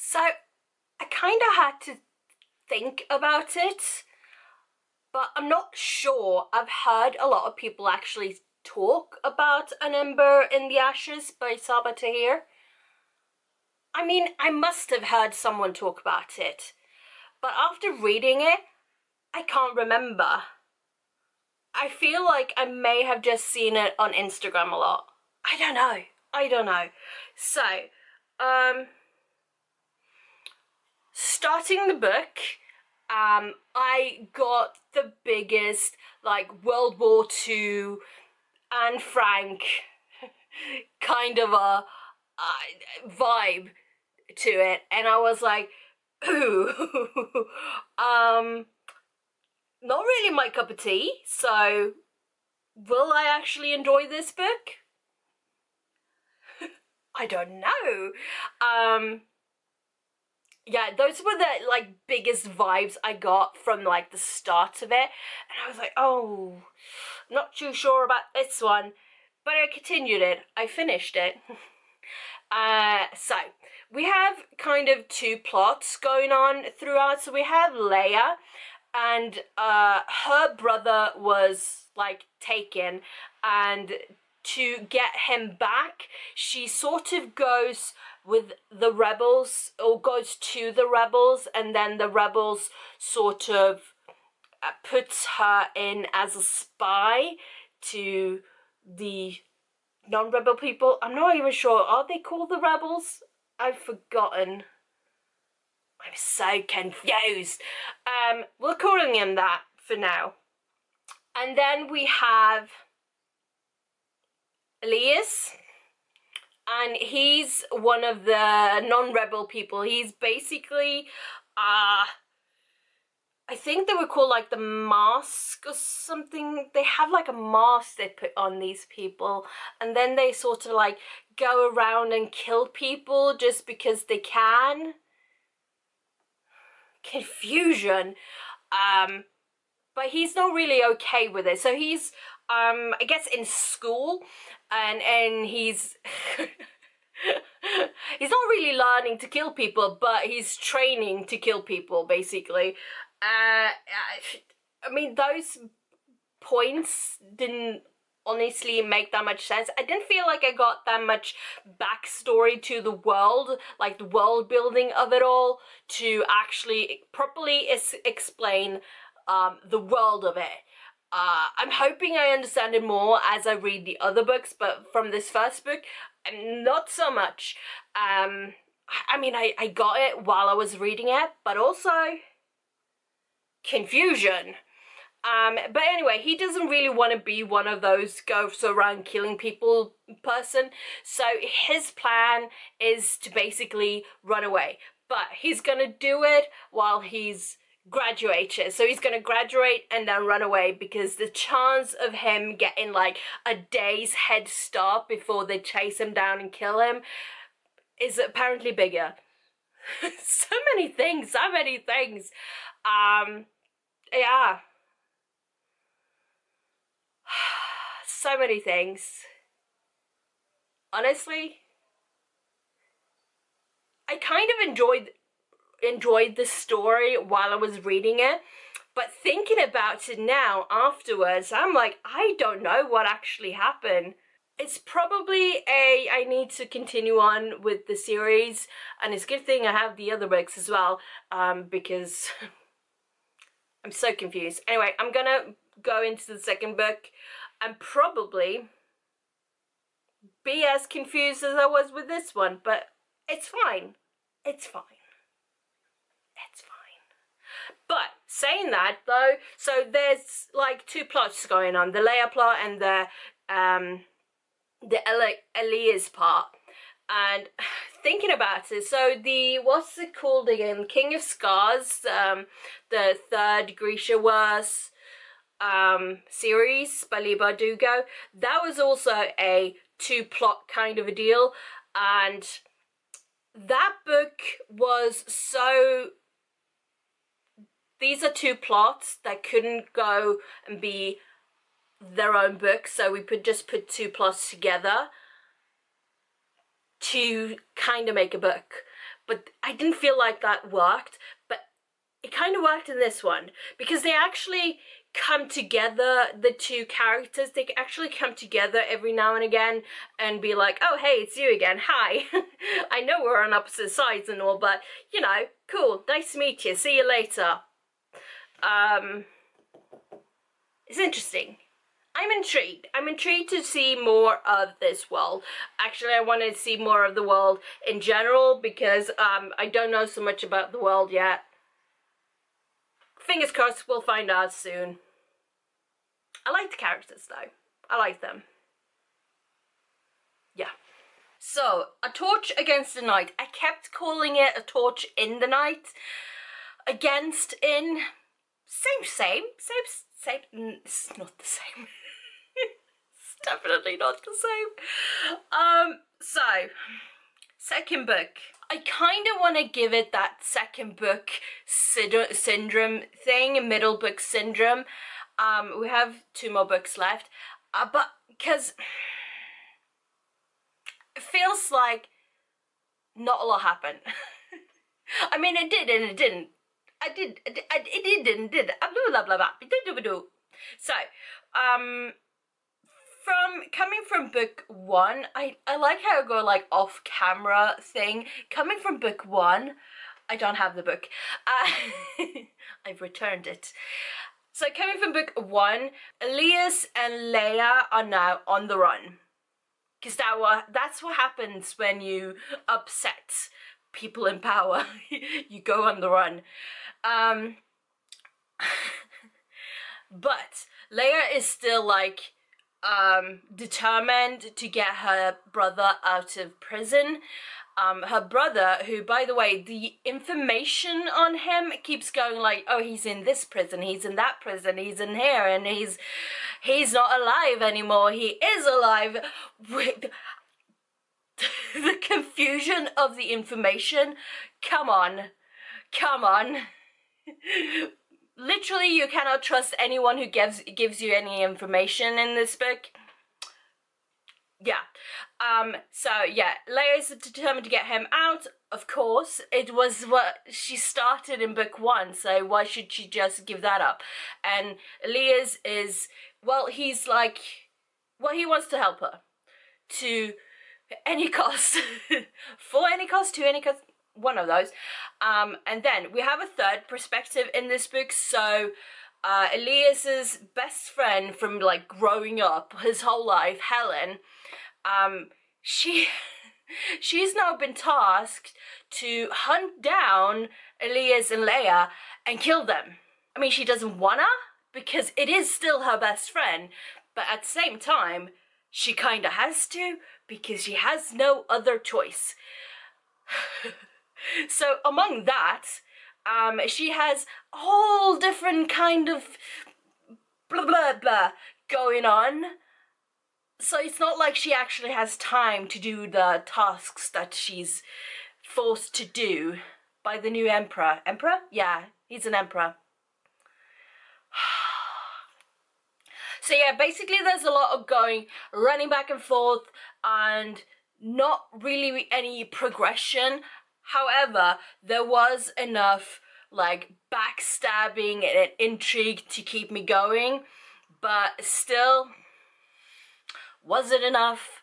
So I kind of had to think about it, but I'm not sure. I've heard a lot of people actually talk about An Ember in the Ashes by Sabaa Tahir. I mean, I must have heard someone talk about it, but after reading it, I can't remember. I feel like I may have just seen it on Instagram a lot. I don't know. I don't know. So, um, starting the book, um, I got the biggest, like, World War II Anne Frank kind of a uh, vibe to it. And I was like, ooh, um, not really my cup of tea. So, will I actually enjoy this book? I don't know. Um, yeah, those were the like biggest vibes I got from like the start of it, and I was like, oh, not too sure about this one, but I continued it. I finished it. uh, so we have kind of two plots going on throughout. So we have Laia, and uh, her brother was like taken, and to get him back, she sort of goes with the rebels or goes to the rebels and then the rebels sort of uh, puts her in as a spy to the non-rebel people. I'm not even sure. Are they called the rebels? I've forgotten. I'm so confused. Um, we're calling him that for now. And then we have Elias, and he's one of the non-rebel people. He's basically, uh, I think they were called like the mask or something. They have like a mask they put on these people, and then they sort of like go around and kill people just because they can. Confusion. Um, but he's not really okay with it. So he's um I guess in school and and he's he's not really learning to kill people, but he's training to kill people basically. Uh, I mean those points didn't honestly make that much sense. I didn't feel like I got that much backstory to the world, like the world building of it all, to actually properly explain um, the world of it. Uh, I'm hoping I understand it more as I read the other books, but from this first book, not so much. Um, I mean, I, I got it while I was reading it, but also confusion. Um, but anyway, he doesn't really want to be one of those goes around killing people person. So his plan is to basically run away. But he's gonna do it while he's graduated. So he's gonna graduate and then run away because the chance of him getting like a day's head start before they chase him down and kill him is apparently bigger. so many things, so many things. Um, yeah. so many things. Honestly, I kind of enjoyed enjoyed the story while I was reading it. But thinking about it now afterwards, I'm like, I don't know what actually happened. It's probably a I need to continue on with the series, and it's a good thing I have the other books as well, um, because I'm so confused. Anyway, I'm gonna go into the second book and probably be as confused as I was with this one, but it's fine. It's fine. But saying that though, so there's like two plots going on: the Laia plot and the um, the Elias part. And thinking about it, so the what's it called again? King of Scars, um, the third Grishaverse um, series by Leigh Bardugo. That was also a two plot kind of a deal, and that book was so these are two plots that couldn't go and be their own book, so we could just put two plots together to kind of make a book. but I didn't feel like that worked. But it kind of worked in this one because they actually come together the two characters they actually come together every now and again and be like oh hey it's you again hi i know we're on opposite sides and all but you know cool nice to meet you see you later um it's interesting I'm intrigued. I'm intrigued to see more of this world. Actually, I want to see more of the world in general because um, I don't know so much about the world yet. Fingers crossed we'll find out soon. I like the characters though. I like them. Yeah. So, A Torch Against the Night. I kept calling it A Torch in the Night. Against, in, same, same, same, same. It's not the same. it's definitely not the same. Um, so, second book. I kind of want to give it that second book syndrome thing, middle book syndrome. Um, we have two more books left, uh, but because it feels like not a lot happened. I mean, it did and it didn't. I did, I did, it did and did. Blah blah blah blah. So, um, from coming from book one, I I like how I go like off camera thing. Coming from book one, I don't have the book. Uh, I've returned it. So coming from book one, Elias and Laia are now on the run. Because that that's what happens when you upset people in power. you go on the run. Um, but Laia is still like um, determined to get her brother out of prison. Um, her brother, who, by the way, the information on him keeps going like, oh, he's in this prison, he's in that prison, he's in here, and he's he's not alive anymore. He is alive. The confusion of the information. Come on, come on. Literally, you cannot trust anyone who gives gives you any information in this book. Yeah. Um, so yeah, Laia is determined to get him out. Of course, it was what she started in book one, so why should she just give that up? And Elias is, well, he's like, well, he wants to help her to any cost, for any cost, to any cost, one of those. Um, and then we have a third perspective in this book, so uh, Elias's best friend from like growing up his whole life, Helen, um, she she's now been tasked to hunt down Elias and Laia and kill them. I mean, she doesn't wanna because it is still her best friend, but at the same time, she kinda has to because she has no other choice. so among that, um, she has a whole different kind of blah blah blah going on so it's not like she actually has time to do the tasks that she's forced to do by the new emperor. Emperor? Yeah, he's an emperor. So yeah, basically there's a lot of going, running back and forth and not really any progression. However, there was enough like backstabbing and intrigue to keep me going, but still was it enough?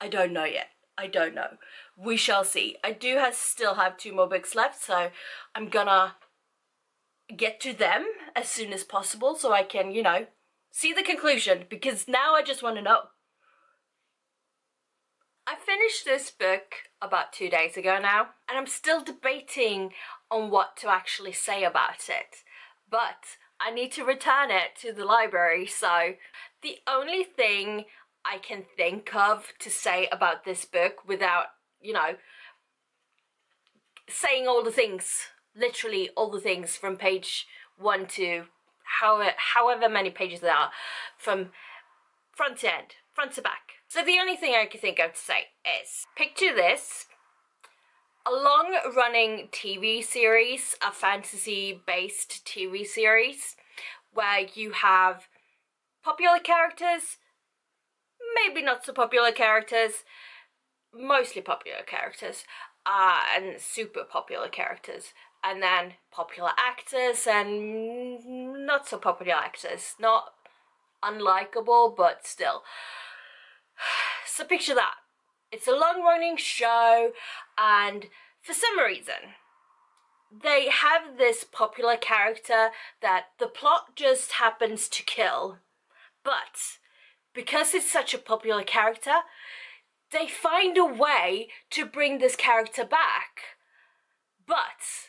I don't know yet. I don't know. We shall see. I do have, still have two more books left, so I'm gonna get to them as soon as possible so I can, you know, see the conclusion because now I just want to know. I finished this book about two days ago now and I'm still debating on what to actually say about it. But I need to return it to the library so the only thing I can think of to say about this book without, you know, saying all the things, literally all the things from page one to however, however many pages there are, from front to end, front to back. So the only thing I can think of to say is, picture this, a long-running TV series, a fantasy-based TV series, where you have popular characters, maybe not so popular characters, mostly popular characters, uh, and super popular characters. And then popular actors and not so popular actors. Not unlikable, but still. So picture that. It's a long running show, and for some reason, they have this popular character that the plot just happens to kill. But because it's such a popular character, they find a way to bring this character back. But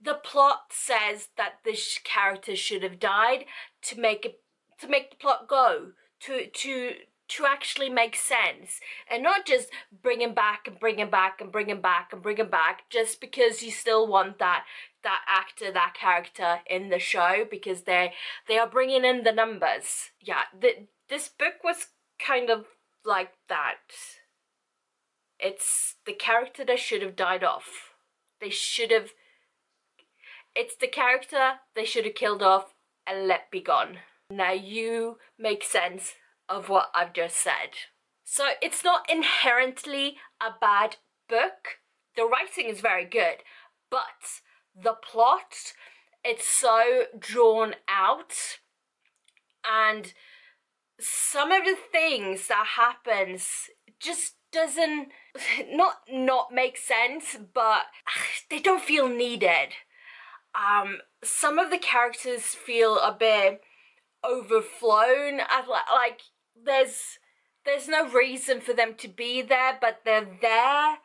the plot says that this character should have died to make it to make the plot go to to to actually make sense. And not just bring him back and bring him back and bring him back and bring him back just because you still want that that actor that character in the show because they they are bringing in the numbers. Yeah the, this book was kind of like that. It's the character that should have died off. They should have it's the character they should have killed off and let be gone now you make sense of what I've just said. So it's not inherently a bad book. The writing is very good, but the plot, it's so drawn out and some of the things that happens just doesn't not not make sense but they don't feel needed um some of the characters feel a bit overflown like there's there's no reason for them to be there, but they're there.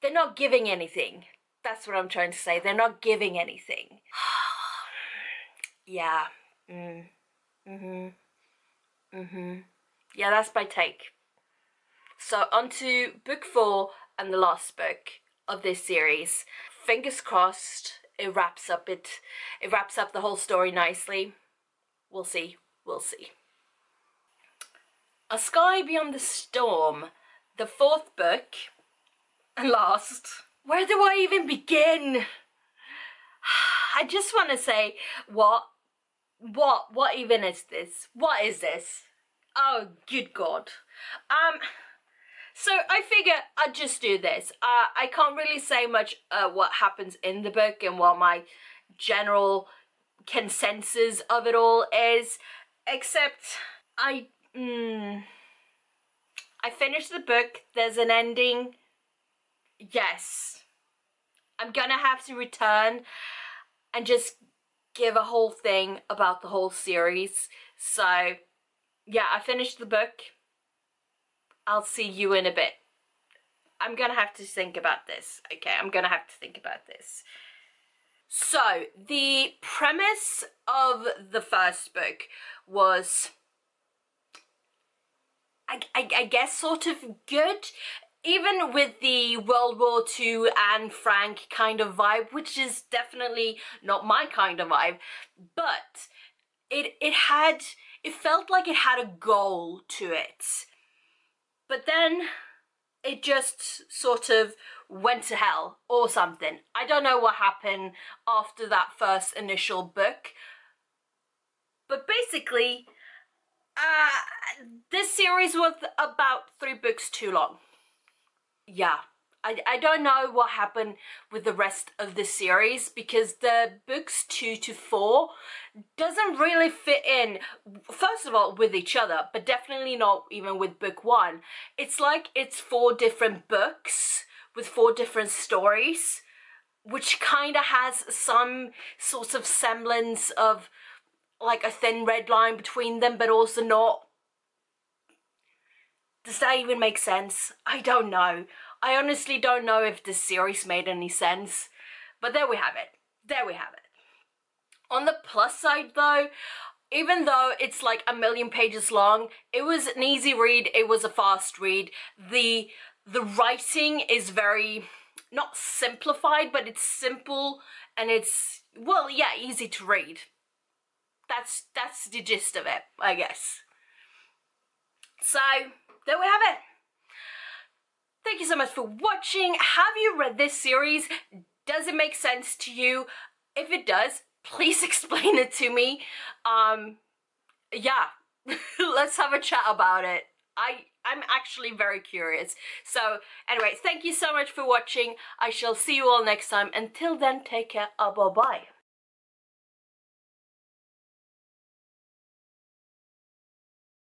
They're not giving anything. That's what I'm trying to say. They're not giving anything. yeah. Mm. Mm-hmm. Mm-hmm. Yeah, that's my take. So on to book four and the last book of this series. Fingers crossed it wraps up it it wraps up the whole story nicely. We'll see. We'll see. A Sky Beyond the Storm, the fourth book, and last. Where do I even begin? I just want to say, what? What? What even is this? What is this? Oh, good God. Um, so I figure I'd just do this. Uh, I can't really say much uh, what happens in the book and what my general consensus of it all is, except I Mm. I finished the book. There's an ending. Yes. I'm gonna have to return and just give a whole thing about the whole series. So, yeah, I finished the book. I'll see you in a bit. I'm gonna have to think about this. Okay, I'm gonna have to think about this. So, the premise of the first book was I, I, I guess sort of good even with the World War II Anne Frank kind of vibe, which is definitely not my kind of vibe, but it it had it felt like it had a goal to it. But then it just sort of went to hell or something. I don't know what happened after that first initial book. But basically, uh, this series was about three books too long. Yeah, I, I don't know what happened with the rest of the series because the books two to four doesn't really fit in, first of all, with each other, but definitely not even with book one. It's like it's four different books with four different stories, which kind of has some sort of semblance of like a thin red line between them, but also not. Does that even make sense? I don't know. I honestly don't know if this series made any sense. But there we have it. There we have it. On the plus side though, even though it's like a million pages long, it was an easy read, it was a fast read. The the writing is very not simplified, but it's simple and it's well, yeah, easy to read that's that's the gist of it, I guess. So there we have it. Thank you so much for watching. Have you read this series? Does it make sense to you? If it does, please explain it to me. Um, yeah, let's have a chat about it. I I'm actually very curious. So anyway, thank you so much for watching. I shall see you all next time. Until then, take care. Uh, bye bye.